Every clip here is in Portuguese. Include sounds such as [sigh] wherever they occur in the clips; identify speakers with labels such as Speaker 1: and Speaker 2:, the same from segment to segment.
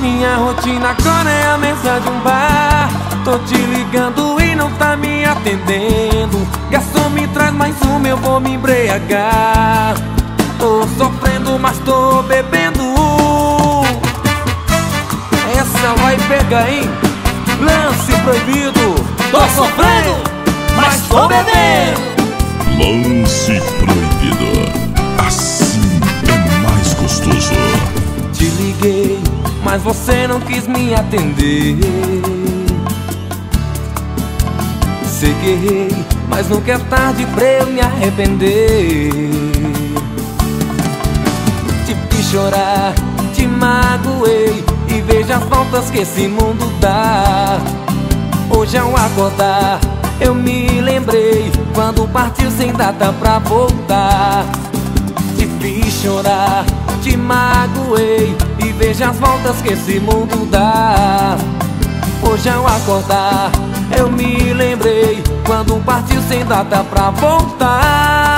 Speaker 1: Minha rotina agora é a mesa de um bar. Tô te ligando e não tá me atendendo. Garçom me traz mais uma, eu vou me embriagar. Tô sofrendo, mas tô bebendo. Essa vai pegar, hein? Lance proibido.
Speaker 2: Tô sofrendo, mas tô bebendo.
Speaker 3: Lance proibido. Assim é mais gostoso
Speaker 1: mas você não quis me atender. Sei que errei, mas nunca é tarde pra eu me arrepender. Te fiz chorar, te magoei E veja as voltas que esse mundo dá. Hoje ao acordar, eu me lembrei Quando partiu sem data pra voltar. Te fiz chorar, te magoei E veja as voltas que esse mundo dá. Hoje ao acordar eu me lembrei Quando partiu sem data pra voltar.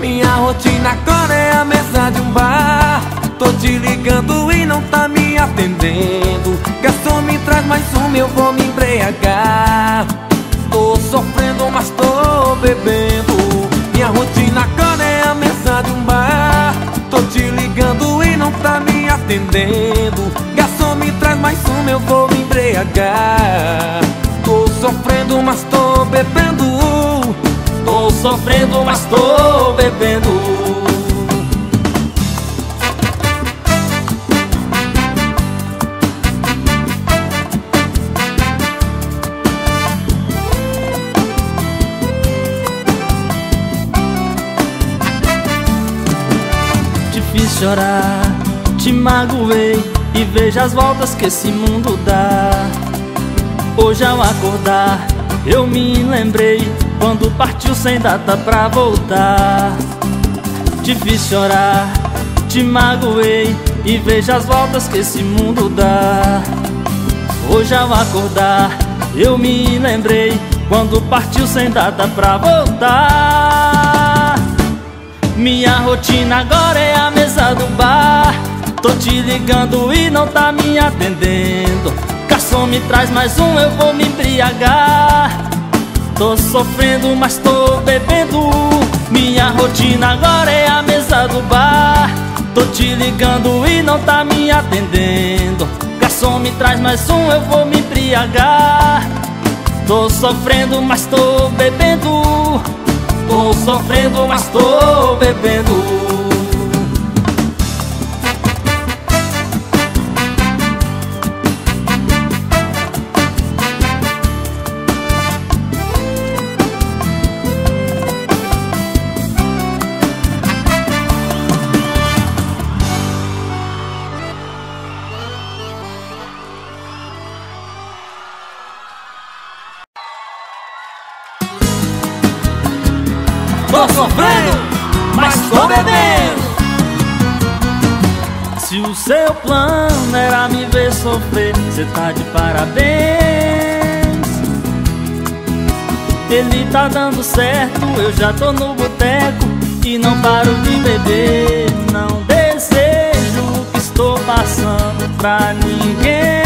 Speaker 1: Minha rotina agora é a mesa de um bar. Tô te ligando e não tá me atendendo. Garçom me traz mais uma, eu vou me embriagar. Tô sofrendo, mas tô bebendo me atendendo Garçom me traz mais uma, eu vou me embriagar. Tô sofrendo, mas tô bebendo.
Speaker 2: Tô sofrendo, mas tô bebendo. Chorar, te magoei E veja as voltas que esse mundo dá. Hoje ao acordar eu me lembrei Quando partiu sem data pra voltar. Te chorar, te magoei E veja as voltas que esse mundo dá. Hoje ao acordar eu me lembrei Quando partiu sem data pra voltar. Minha rotina agora é a mesa do bar Tô te ligando e não tá me atendendo. Garçom me traz mais um, eu vou me embriagar. Tô sofrendo, mas tô bebendo. Minha rotina agora é a mesa do bar. Tô te ligando e não tá me atendendo. Garçom me traz mais um, eu vou me embriagar. Tô sofrendo, mas tô bebendo. Tô sofrendo, mas tô bebendo seu plano era me ver sofrer. Cê tá de parabéns. Ele tá dando certo, eu já tô no boteco E não paro de beber. Não desejo o que estou passando pra ninguém.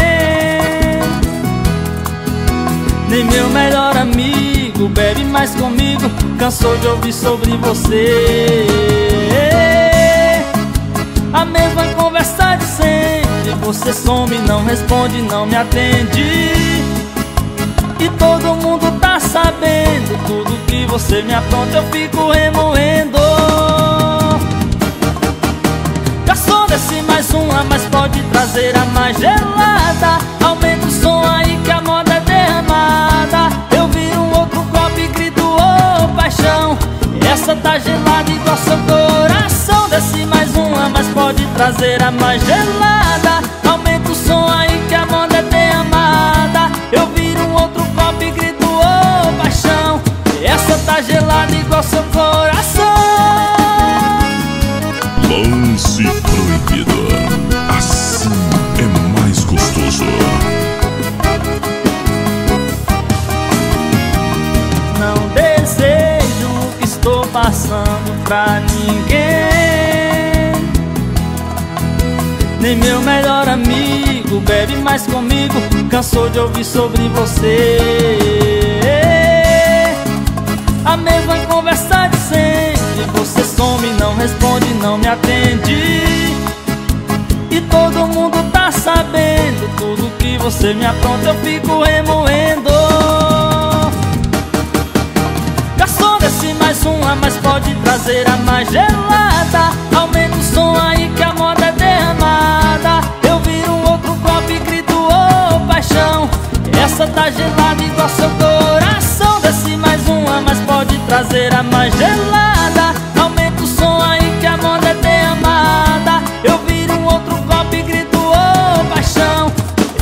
Speaker 2: Nem meu melhor amigo bebe mais comigo Cansou de ouvir sobre você A mesma conversa de sempre. Você some, não responde, não me atende. E todo mundo tá sabendo. Tudo que você me apronta eu fico remoendo. Garçom, desce mais uma, mas pode trazer a mais gelada. Aumenta o som aí que a moda é derramada. Eu viro um outro copo e grito, ô oh, paixão. Essa tá gelada pode trazer a mais gelada. Aumenta o som aí que a moda é derramada Eu viro um outro copo e grito, ô oh, paixão Essa tá gelada igual seu coração.
Speaker 3: Lance proibido. Assim é mais gostoso.
Speaker 2: Não desejo o que estou passando pra Nem meu melhor amigo bebe mais comigo Cansou de ouvir sobre você. A mesma conversa de sempre Você some, não responde, não me atende. E todo mundo tá sabendo Tudo que você me apronta eu fico remoendo. Garçom, desce mais uma, mas pode trazer a mais gelada. Aumenta o som aí que a moda derramada Eu viro outro copo e grito, ô oh, paixão. Essa tá gelada igual seu coração Desce mais uma, mas pode trazer a mais gelada. Aumenta o som aí que a moda é derramada Eu viro outro copo e grito, ô oh, paixão.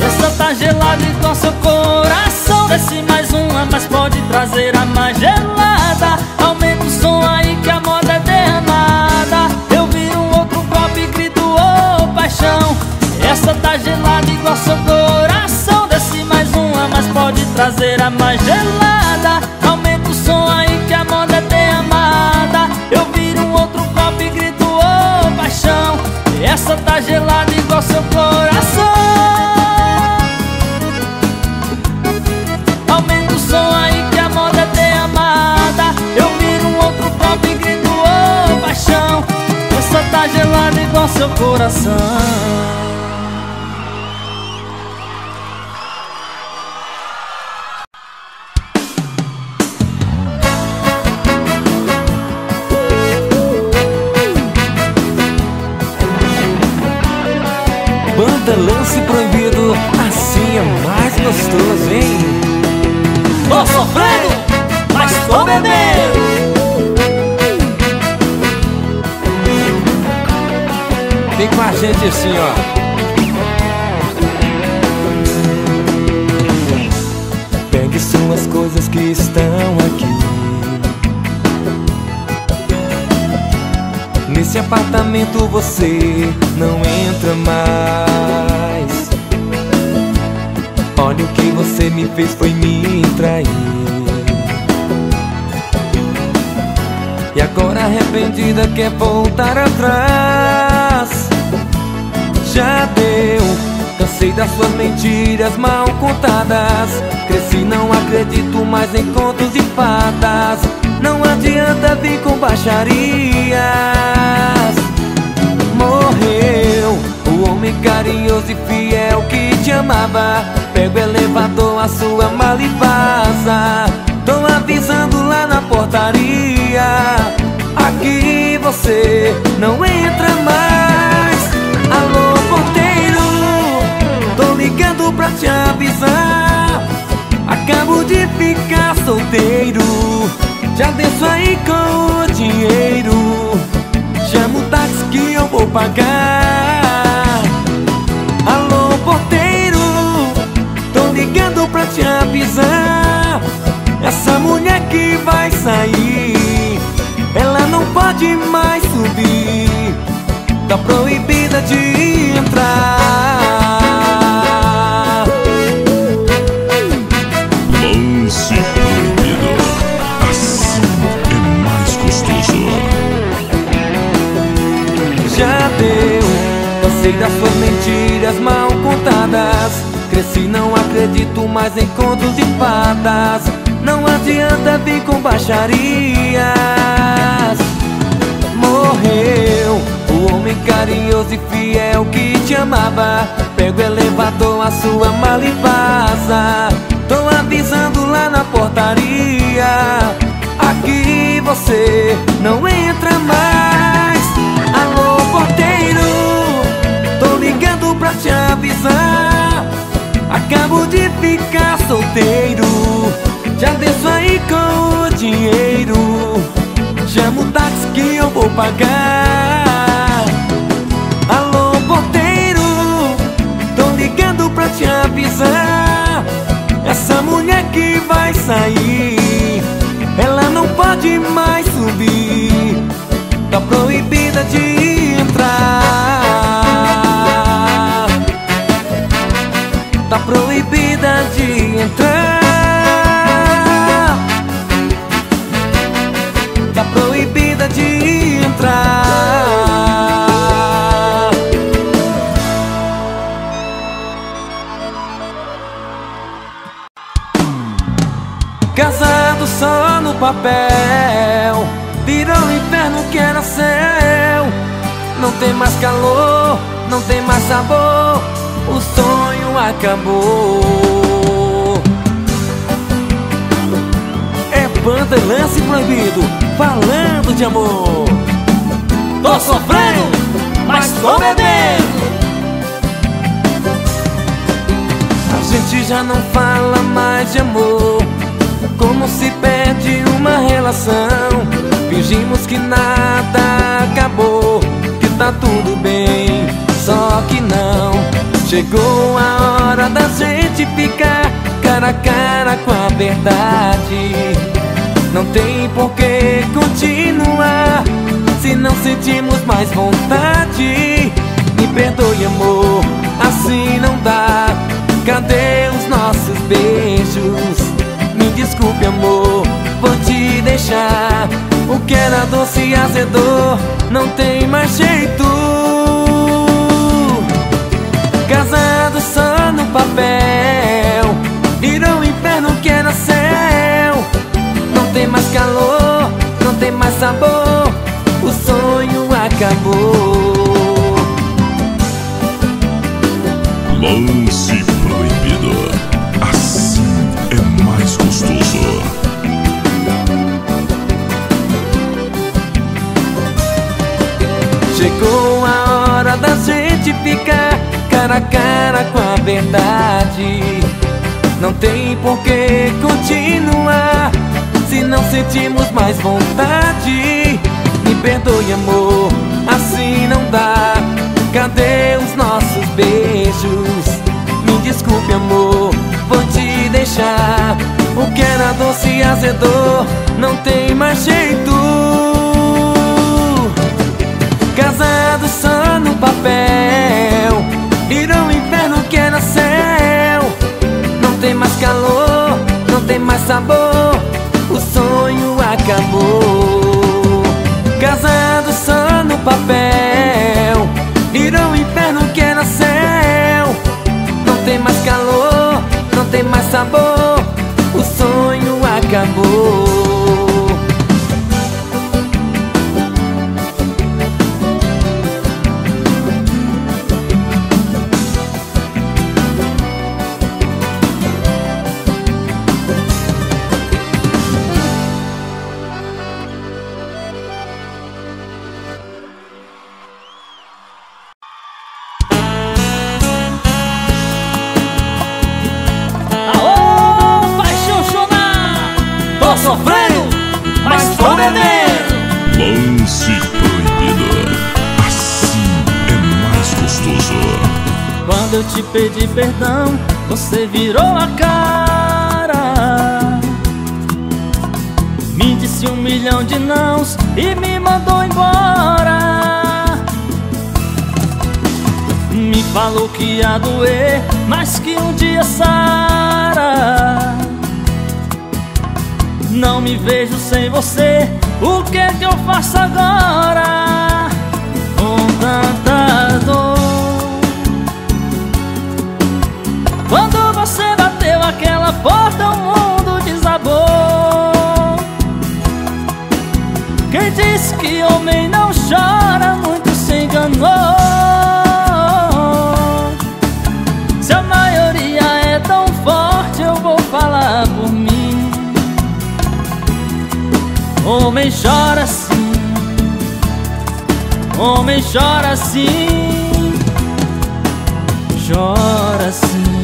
Speaker 2: Essa tá gelada igual seu coração Desce mais uma, mas pode trazer a mais gelada mais gelada. Aumenta o som aí que a moda é derramada Eu viro um outro copo e grito, ô oh, paixão Essa tá gelada igual seu coração. Aumenta o som aí que a moda é derramada Eu viro um outro copo e grito, ô oh, paixão Essa tá gelada igual seu coração
Speaker 1: gente assim, ó. Pegue suas coisas que estão aqui. Nesse apartamento você não entra mais. Olha o que você me fez foi me trair. E agora arrependida quer voltar atrás Já deu, cansei das suas mentiras mal contadas. Cresci, não acredito mais em contos e fadas. Não adianta vir com baixarias. Morreu o homem carinhoso e fiel que te amava. Pega o elevador, a sua mala e vaza Tô avisando lá na portaria. Aqui você não entra mais ligando pra te avisar. Acabo de ficar solteiro. Já desço aí com o dinheiro. Chama o táxi que eu vou pagar. Alô, porteiro Tô ligando pra te avisar. Essa mulher que vai sair Ela não pode mais subir. Tá proibida de entrar Cresci, não acredito mais em contos e fadas Não adianta vir com baixarias. Morreu o homem carinhoso e fiel que te amava. Pega o elevador, a sua mala e vaza Tô avisando lá na portaria. Aqui você não entra mais. Alô, porteiro Tô ligando pra te avisar Acabo de ficar solteiro. Já desço aí com o dinheiro. Chama o táxi que eu vou pagar. Alô, porteiro Tô ligando pra te avisar. Essa mulher que vai sair Ela não pode mais subir. Tá proibida papel. Virou o inferno que era céu. Não tem mais calor, não tem mais sabor. O sonho acabou. É banda lance proibido Falando de amor.
Speaker 2: Tô sofrendo, mas tô bebendo.
Speaker 1: A gente já não fala mais de amor Como se perde uma relação. Fingimos que nada acabou Que tá tudo bem, só que não. Chegou a hora da gente ficar Cara a cara com a verdade. Não tem por que continuar Se não sentimos mais vontade. Me perdoe amor, assim não dá. Cadê os nossos beijos? Desculpe amor, vou te deixar. O que era doce e azedor Não tem mais jeito. Casado só no papel Virou o inferno que era céu. Não tem mais calor, não tem mais sabor O sonho acabou Chegou a hora da gente ficar cara a cara com a verdade. Não tem por que continuar se não sentimos mais vontade. Me perdoe, amor, assim não dá. Cadê os nossos beijos? Me desculpe, amor, vou te deixar. O que era doce azedor não tem mais jeito. Casado só no papel. Virou o inferno que era céu. Não tem mais calor, não tem mais sabor. O sonho acabou. Casado só no papel. Virou o inferno que era céu. Não tem mais calor, não tem mais sabor. O sonho acabou
Speaker 2: Quando eu te pedi perdão, você virou a cara. Me disse um milhão de nãos e me mandou embora. Me falou que ia doer, mas que um dia sara. Não me vejo sem você, o que é que eu faço agora? Com tanta dor Quando você bateu aquela porta, o mundo desabou. Quem disse que homem não chora, muito se enganou. Se a maioria é tão forte, eu vou falar por mim. Homem chora sim, homem chora sim, chora sim.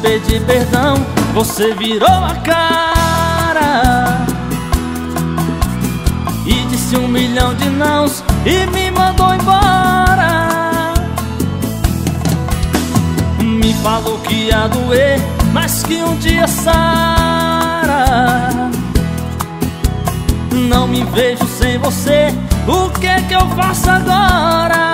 Speaker 2: Quando eu te pedi perdão, você virou a cara. E disse um milhão de nãos e me mandou embora. Me falou que ia doer, mas que um dia sara. Não me vejo sem você, o que é que eu faço agora?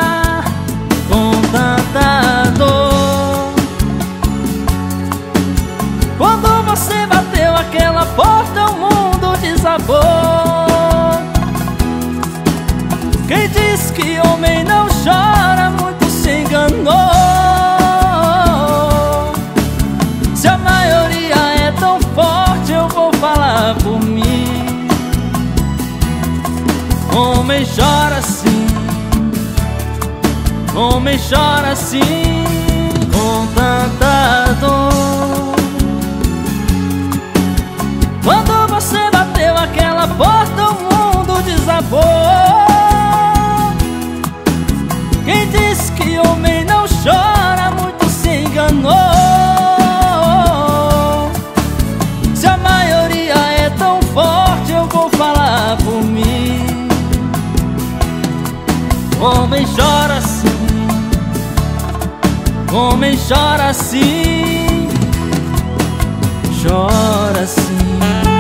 Speaker 2: Porta o mundo desabou Quem diz que homem não chora Muito se enganou. Se a maioria é tão forte Eu vou falar por mim. Homem chora sim. Homem chora sim. Com tanta dor. Quem disse que homem não chora Muito se enganou. Homem chora assim Homem chora assim Chora assim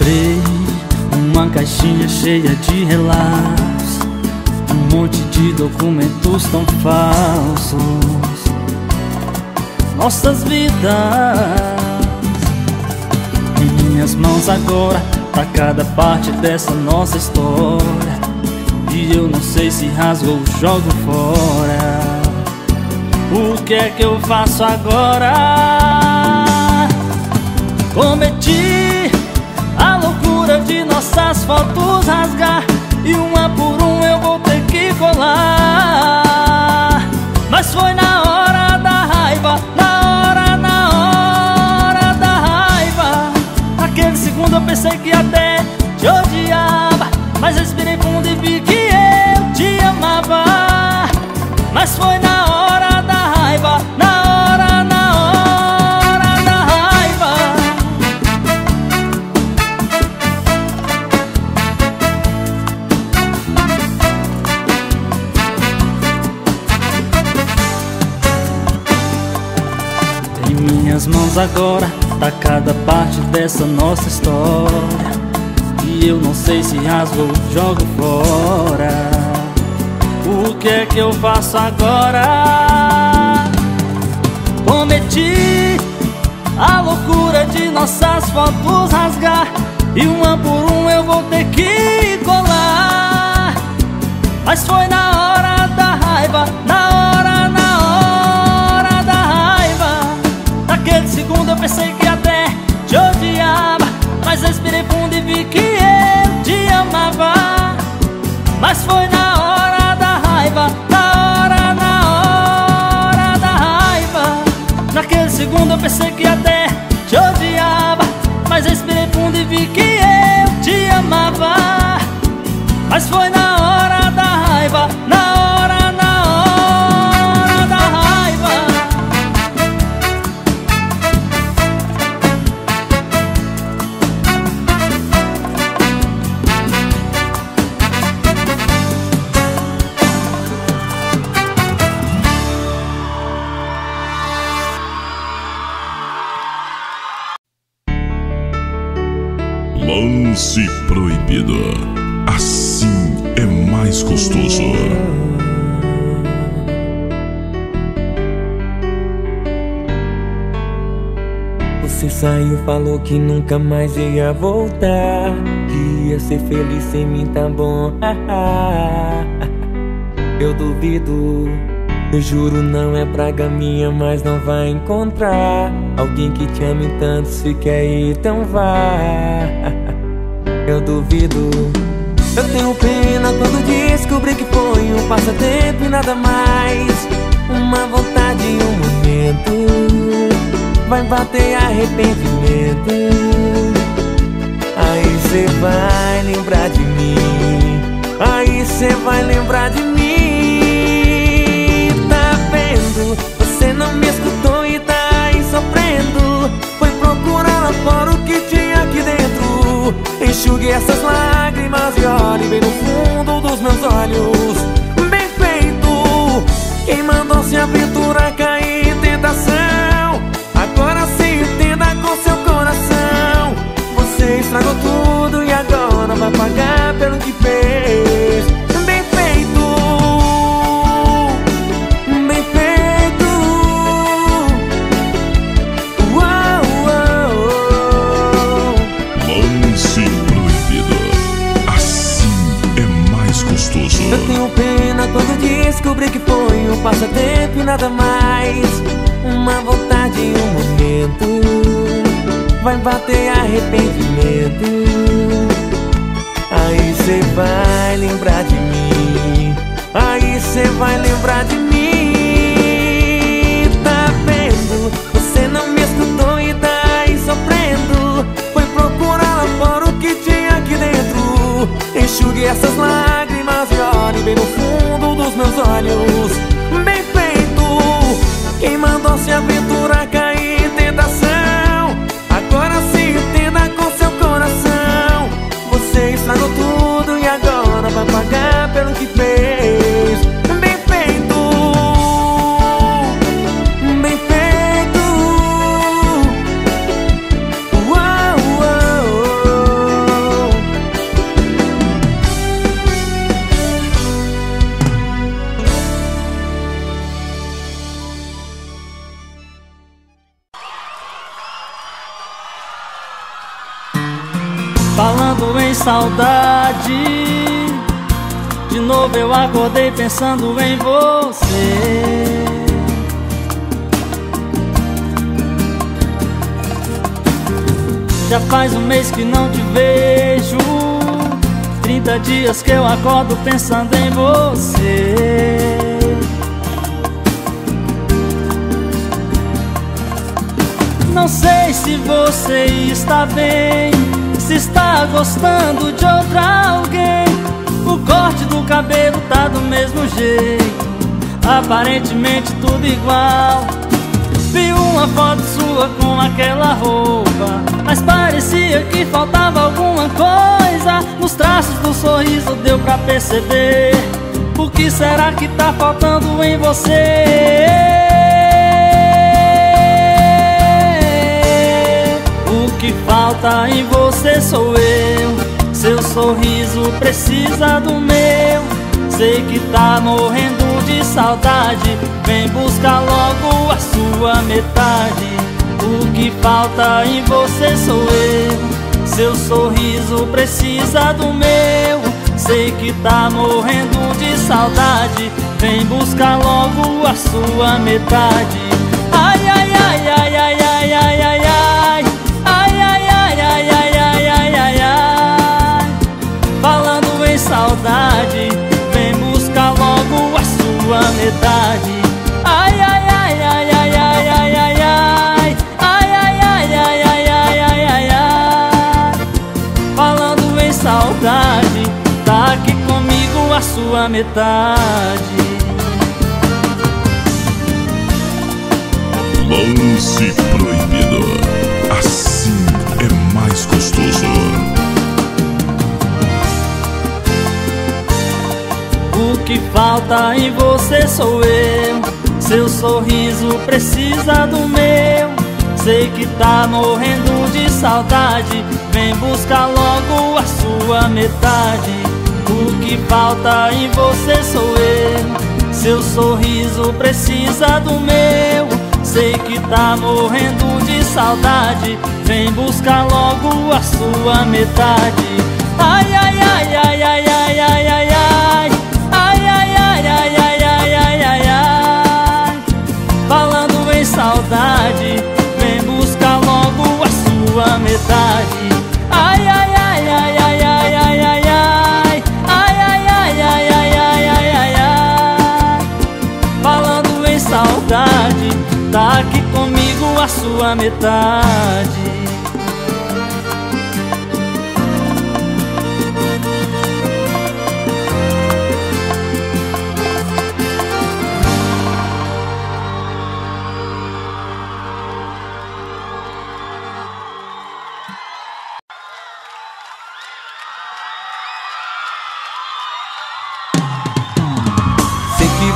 Speaker 2: Encontrei uma caixinha cheia de relatos, um monte de documentos tão falsos. Nossas vidas em minhas mãos agora, tá cada parte dessa nossa história. E eu não sei se rasgo ou jogo fora. O que é que eu faço agora? Cometi de nossas fotos rasgar. E uma por um eu vou ter que colar. Mas foi na hora da raiva, na hora, na hora da raiva. Naquele segundo eu pensei que até te odiava. Mas respirei fundo e vi que eu te amava. Mas foi na hora minhas mãos agora tá cada parte dessa nossa história. E eu não sei se rasgo ou jogo fora. O que é que eu faço agora? Cometi a loucura de nossas fotos rasgar E uma por um eu vou ter que colar Mas foi na hora da raiva, na hora, segundo eu pensei que até te odiava Mas respirei fundo e vi que eu te amava. Mas foi na hora da raiva, na hora, na hora da raiva. Naquele segundo eu pensei que até te odiava Mas respirei fundo e vi que eu te amava. Mas foi na
Speaker 1: Você saiu, falou que nunca mais ia voltar. Que ia ser feliz sem mim, tá bom. [laughs] Eu duvido. Eu juro, não é praga minha, mas não vai encontrar alguém que te ame tanto. Se quer ir, então vá. [laughs] Eu duvido. Eu tenho pena quando descobri que foi um passatempo e nada mais. Uma vontade e um momento. Vai bater arrependimento. Aí cê vai lembrar de mim. Aí cê vai lembrar de mim. Tá vendo? Você não me escutou e tá aí sofrendo. Foi procurar lá fora o que tinha aqui dentro. Enxugue essas lágrimas e olhe bem no fundo dos meus olhos. Bem feito! Quem mandou se aventura aquilo que fez. Bem feito, bem feito. Mãe uau. Lance proibido, assim é mais gostoso. Eu tenho pena quando descobri que foi um passatempo e nada mais. Uma vontade, e um momento. Vai bater arrependimento. Aí cê vai lembrar de mim. Aí cê vai lembrar de mim. Tá vendo? Você não me escutou e tá aí sofrendo. Foi procurar lá fora o que tinha aqui dentro. Enxugue essas lágrimas e olhe bem no fundo dos meus olhos. Bem feito. Quem mandou se aventurar cair pelo que fez
Speaker 2: acordei pensando em você. Já faz um mês que não te vejo. Trinta dias que eu acordo pensando em você. Não sei se você está bem, se está gostando de outra alguém. O corte do cabelo tá do mesmo jeito, aparentemente tudo igual. Vi uma foto sua com aquela roupa, mas parecia que faltava alguma coisa. Nos traços do sorriso deu pra perceber. O que será que tá faltando em você? O que falta em você sou eu. Seu sorriso precisa do meu. Sei que tá morrendo de saudade. Vem buscar logo a sua metade. O que falta em você sou eu. Seu sorriso precisa do meu. Sei que tá morrendo de saudade. Vem buscar logo a sua metade. Ai, ai, ai, ai, ai, ai, ai, ai saudade, vem buscar logo a sua metade. Ai, ai, ai, ai, ai, ai, ai, ai, ai. Ai, ai, ai, ai, ai, ai, ai, ai, ai. Falando em saudade, tá aqui comigo a sua metade.
Speaker 3: Lance proibido. Assim é mais gostoso.
Speaker 2: que falta em você sou eu. Seu sorriso precisa do meu. Sei que tá morrendo de saudade. Vem buscar logo a sua metade. O que falta em você sou eu. Seu sorriso precisa do meu. Sei que tá morrendo de saudade. Vem buscar logo a sua metade. Ai, ai, ai, ai, ai, ai, ai, ai metade. Ai, ai, ai, ai, ai, ai, ai, ai, ai. Ai, ai, ai, ai, ai, ai, ai, ai, ai. Falando em saudade, tá aqui comigo a sua metade.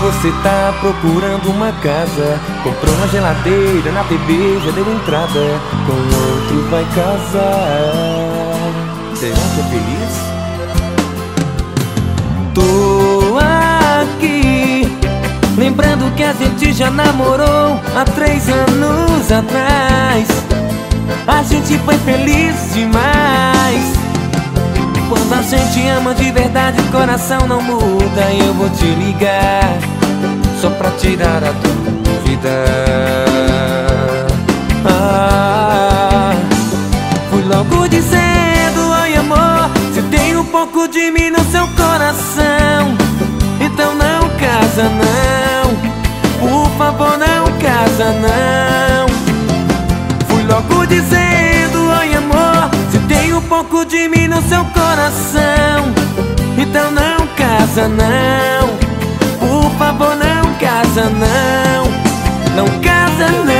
Speaker 1: Você tá procurando uma casa. Comprou uma geladeira, na TV já deu entrada. Com outro vai casar. Será que é feliz? Tô aqui Lembrando que a gente já namorou Há três anos atrás. A gente foi feliz demais. Quando a gente ama de verdade, o coração não muda. Eu vou te ligar só pra tirar a dúvida. Ah, fui logo dizendo, oi amor, se tem um pouco de mim no seu coração, então não casa não, por favor não casa não. Fui logo dizendo, oi amor, se tem um pouco de mim no seu coração, então não casa não, favor não casa não, não casa não.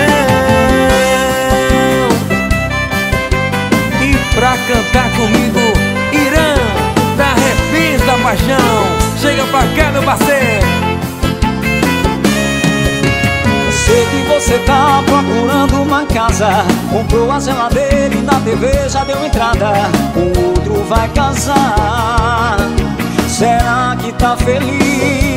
Speaker 1: pra cantar comigo Irã, da Refins da Paixão. Chega pra cá meu parceiro.
Speaker 4: Sei que você tá procurando uma casa. Comprou a geladeira e na TV já deu entrada. O outro vai casar. Será que tá feliz?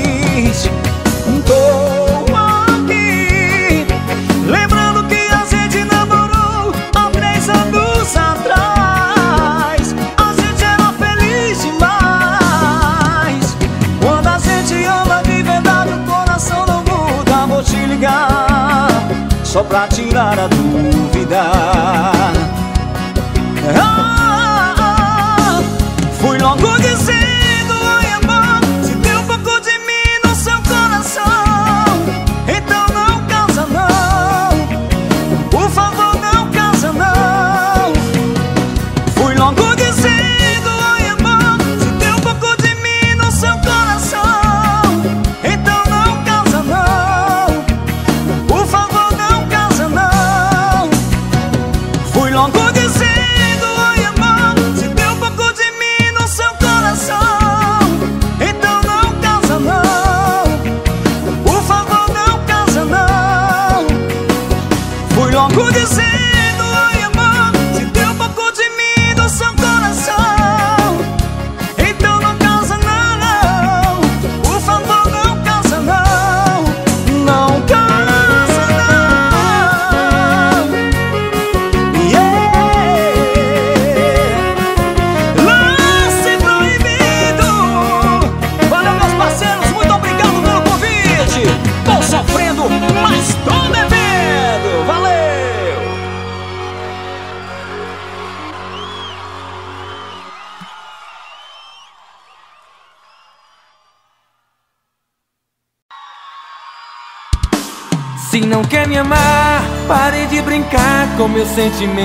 Speaker 1: Quer me amar, pare de brincar com meus sentimentos.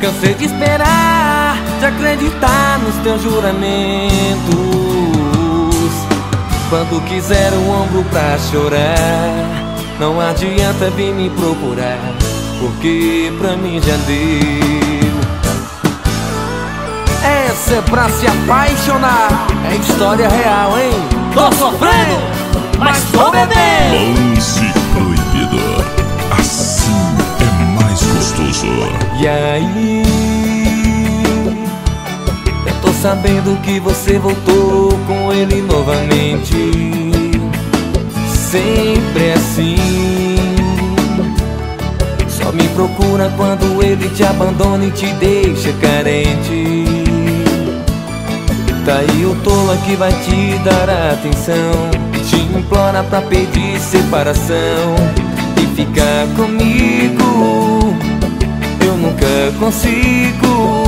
Speaker 1: Cansei de esperar, de acreditar nos teus juramentos. Quando quiser o ombro pra chorar, não adianta vir me procurar, porque pra mim já deu. Essa é pra se apaixonar, é história real, hein? Tô sofrendo, mas tô bebendo.
Speaker 3: Lance proibidor. Assim é mais gostoso.
Speaker 1: E aí? Eu tô sabendo que você voltou com ele novamente. Sempre assim. Só me procura quando ele te abandona e te deixa carente. Aí o tolo que vai te dar atenção. E te implora pra pedir separação. E ficar comigo Eu nunca consigo.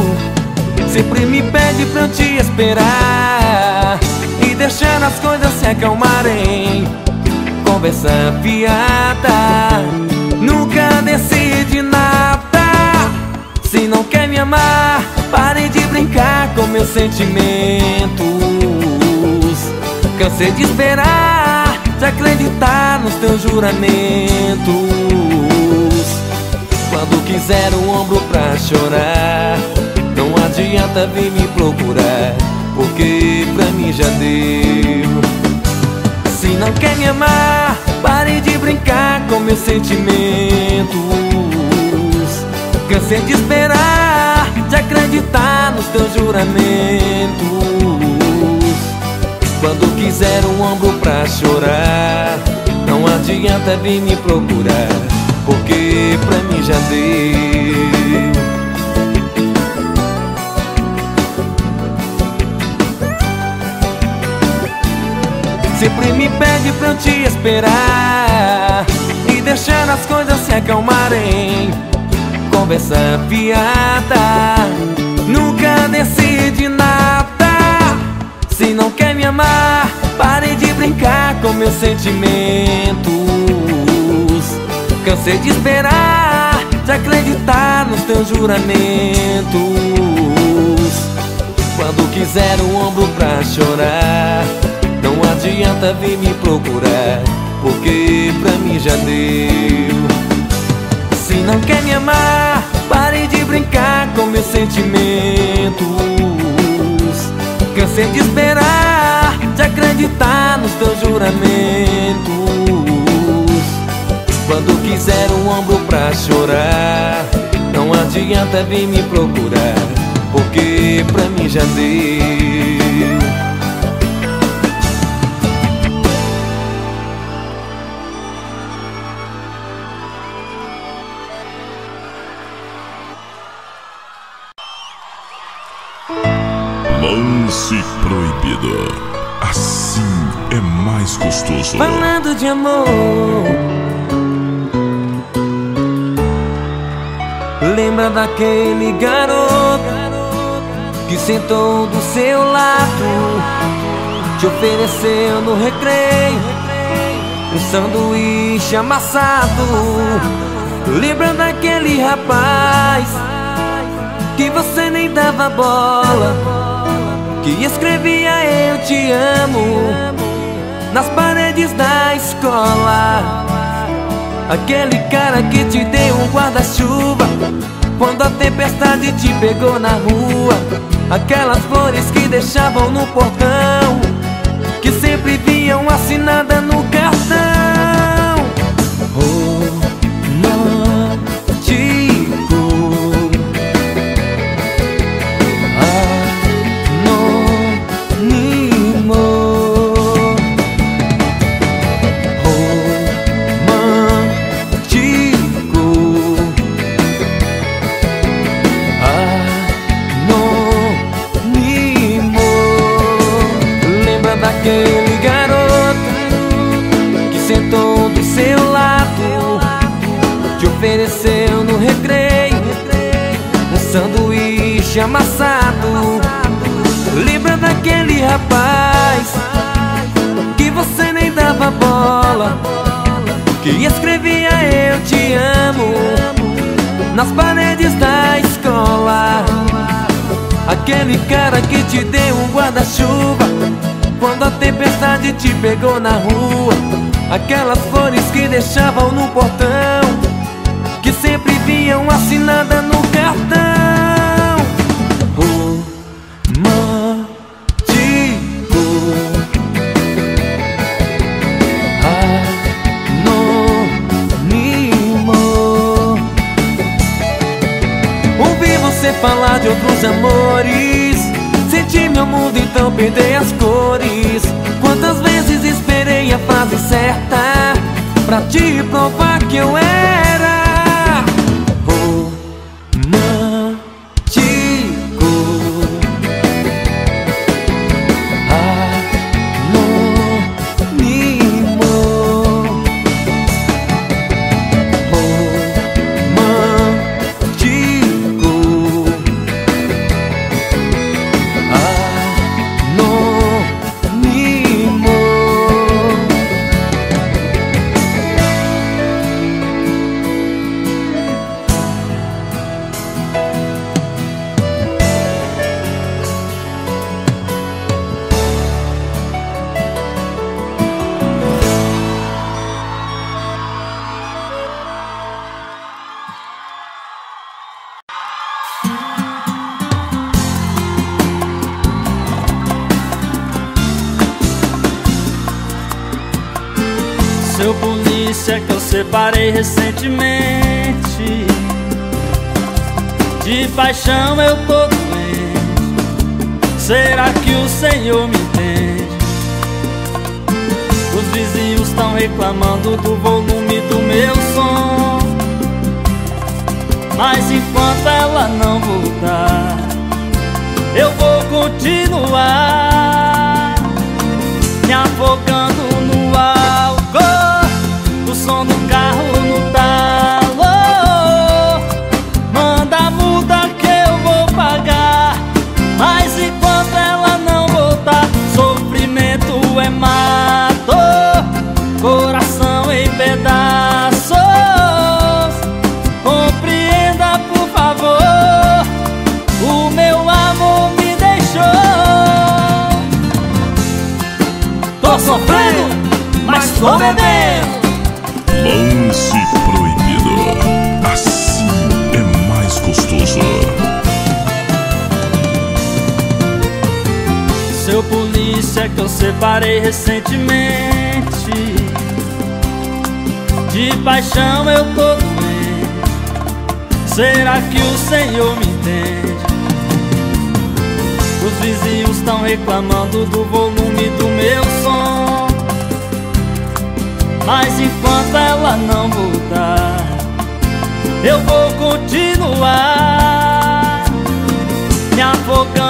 Speaker 1: Sempre me pede pra eu te esperar. E deixar as coisas se acalmarem. Conversa fiada Nunca decide nada. Se não quer me amar, pare de brincar com meus sentimentos. Cansei de esperar, de acreditar nos teus juramentos. Quando quiser um ombro pra chorar, não adianta vir me procurar, porque pra mim já deu. Se não quer me amar, pare de brincar com meus sentimentos. Cansei de esperar, de acreditar nos teus juramentos. Quando quiser um ombro pra chorar, não adianta vir me procurar, porque pra mim já deu. Sempre me pede pra eu te esperar E deixar as coisas se acalmarem Conversa fiada Nunca decide nada. Se não quer me amar Pare de brincar com meus sentimentos. Cansei de esperar De acreditar nos teus juramentos. Quando quiser um ombro pra chorar Não adianta vir me procurar Porque pra mim já deu. Se não quer me amar Pare de brincar com meus sentimentos. Cansei de esperar De acreditar nos teus juramentos. Quando quiser um ombro pra chorar Não adianta vir me procurar Porque pra mim já deu
Speaker 3: Lance proibido. Assim é mais gostoso.
Speaker 1: Falando de amor Lembra daquele garoto que sentou do seu lado, te ofereceu no recreio um sanduíche amassado. Lembra daquele rapaz que você nem dava bola, que escrevia eu te amo nas paredes da escola. Aquele cara que te deu um guarda-chuva Quando a tempestade te pegou na rua Aquelas flores que deixavam no portão Que sempre vinham assinada no amassado. Lembra daquele rapaz Que você nem dava bola que escrevia eu te amo Nas paredes da escola. Aquele cara que te deu um guarda-chuva Quando a tempestade te pegou na rua. Aquelas flores que deixavam no portão Que sempre vinham assinada no cartão perder as cores Quantas vezes esperei a frase certa Pra te provar que eu era
Speaker 2: reclamando do volume do meu som. Mas enquanto ela não voltar Eu vou continuar tô bebendo
Speaker 3: Lance proibido. Assim é mais gostoso.
Speaker 2: Seu polícia que eu separei recentemente De paixão eu tô doente Será que o Senhor me entende? Os vizinhos estão reclamando do volume do meu som Mas enquanto ela não voltar Eu vou continuar. Me afogando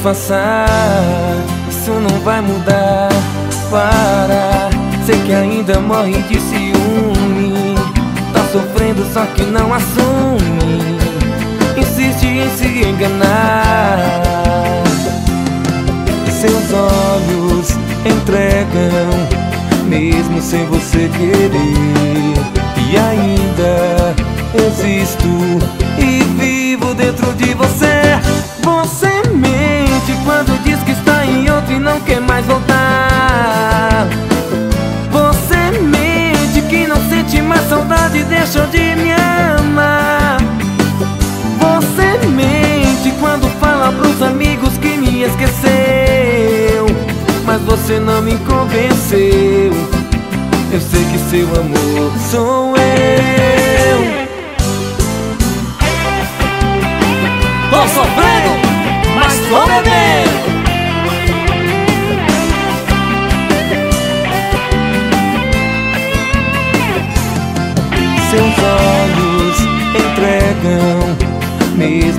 Speaker 1: disfarçar. Isso não vai mudar. Para, sei que ainda morre de ciúme. Tá sofrendo, só que não assume. Insiste em se enganar. Seus olhos entregam, mesmo sem você querer. E ainda existo e vivo dentro de você. Você mente que não sente mais saudade e deixou de me amar. Você mente quando fala pros amigos que me esqueceu Mas você não me convenceu. Eu sei que seu amor sou eu.
Speaker 2: Tô sofrendo,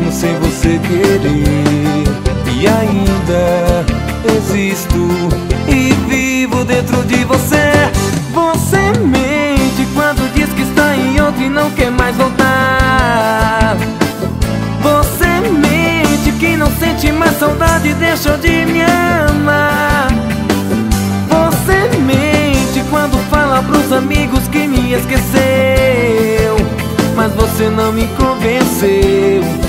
Speaker 1: Mesmo sem você querer. E ainda existo E vivo dentro de você. Você mente quando diz que está em outro E não quer mais voltar. Você mente que não sente mais saudade E deixou de me amar. Você mente quando fala pros amigos que me esqueceu Mas você não me convenceu. Eu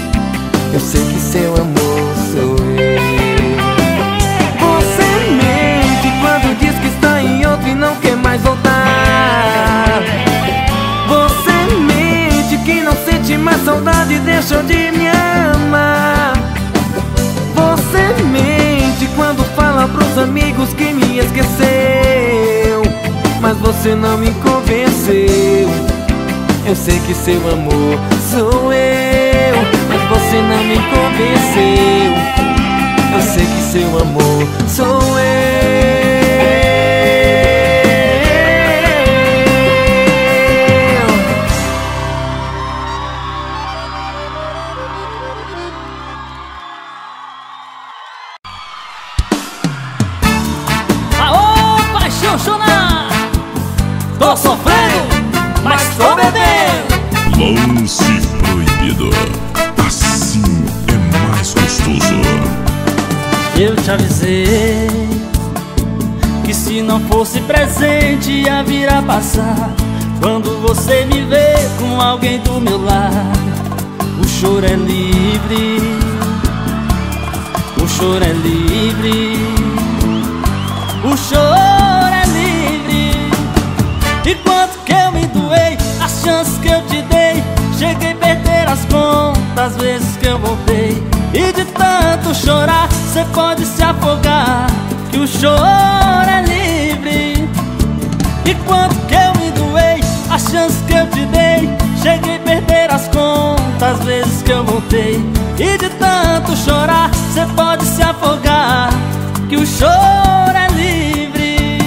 Speaker 1: sei que seu amor sou eu. Você mente quando diz que está em outro e não quer mais voltar. Você mente que não sente mais saudade e deixou de me amar. Você mente quando fala pros amigos que me esqueceu Mas você não me convenceu. Eu sei que seu amor sou eu você não me convenceu. Eu sei que seu amor sou eu
Speaker 2: livre O choro é livre O choro é livre. E quanto que eu me doei As chances que eu te dei Cheguei a perder as contas vezes que eu voltei E de tanto chorar Cê pode se afogar Que o choro é livre. E quanto que eu me doei As chances que eu te dei Cheguei a perder as contas vezes que eu voltei. E de tanto chorar Cê pode se afogar Que o choro é livre.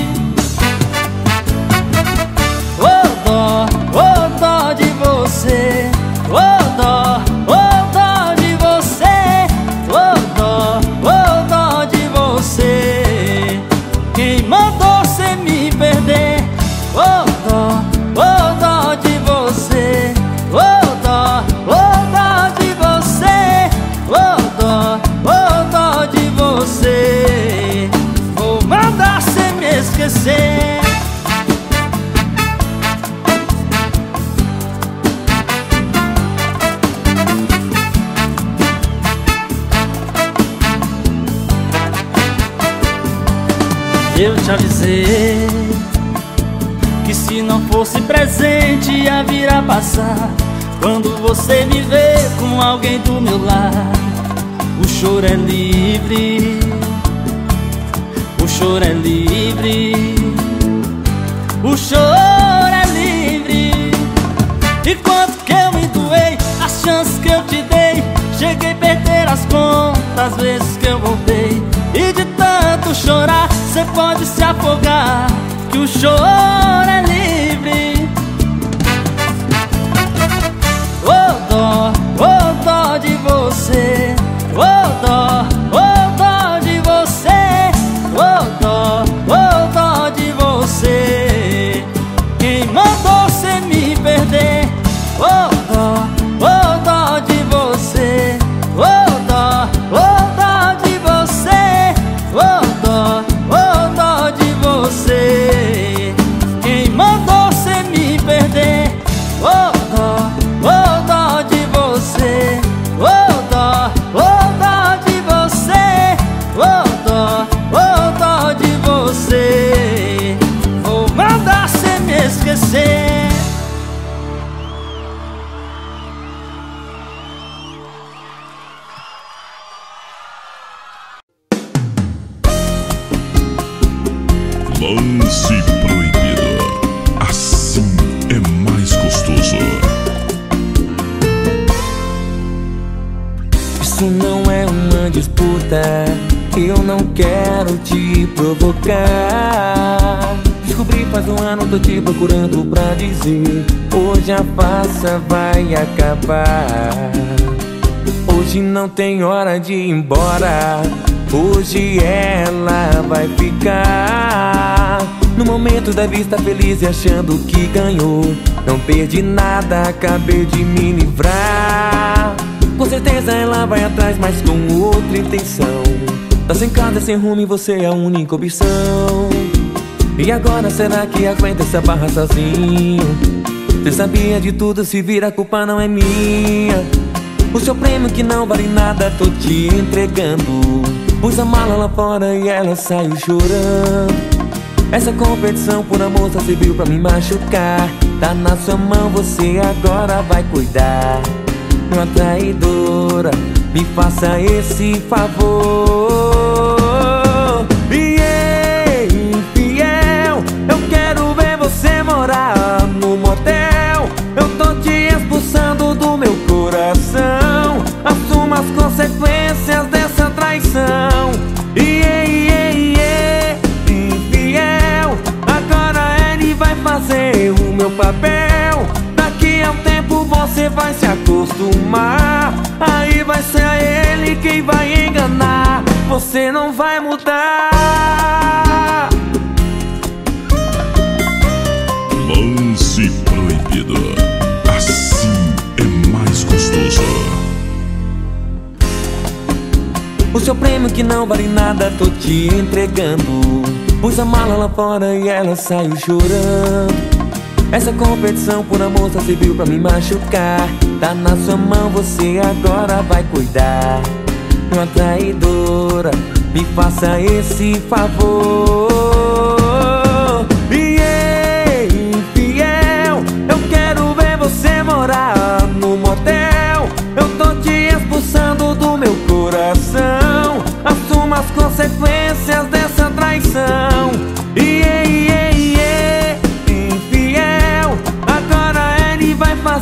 Speaker 2: Oh dó, oh dó de você Avisei que se não fosse presente ia vir a passar Quando você me vê com alguém do meu lado O choro é livre. O choro é livre. O choro é livre. E quanto que eu me doei As chances que eu te dei Cheguei a perder as contas vezes que eu voltei Que
Speaker 1: te procurando pra dizer. Hoje a farsa vai acabar. Hoje não tem hora de ir embora. Hoje ela vai ficar. No momento da vista feliz e achando que ganhou. Não perdi nada, acabei de me livrar. Com certeza ela vai atrás, mas com outra intenção. Tá sem casa, sem rumo e você é a única opção. E agora será que aguenta essa barra sozinho? Você sabia de tudo, se vira a culpa não é minha. O seu prêmio que não vale nada, tô te entregando. Pus a mala lá fora e ela saiu chorando. Essa competição por amor só serviu pra me machucar. Tá na sua mão, você agora vai cuidar. Uma traidora, me faça esse favor. Papel. Daqui a um tempo você vai se acostumar. Aí vai ser ele quem vai enganar. Você não vai mudar.
Speaker 3: Lance proibido. Assim é mais gostoso.
Speaker 1: O seu prêmio que não vale nada, tô te entregando. Pus a mala lá fora e ela saiu chorando essa competição por amor só serviu pra me machucar. Tá na sua mão, você agora vai cuidar. Uma traidora, me faça esse favor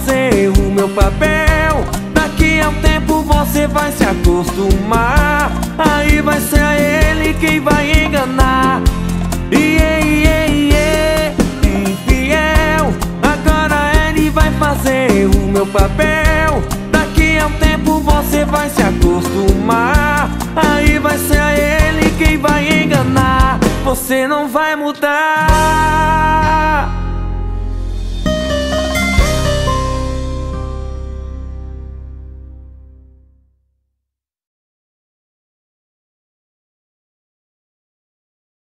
Speaker 1: fazer o meu papel. Daqui a um tempo você vai se acostumar. Aí vai ser ele quem vai enganar. Iê, iê, iê, infiel Agora ele vai fazer o meu papel. Daqui a um tempo você vai se acostumar. Aí vai ser ele quem vai enganar. Você não vai mudar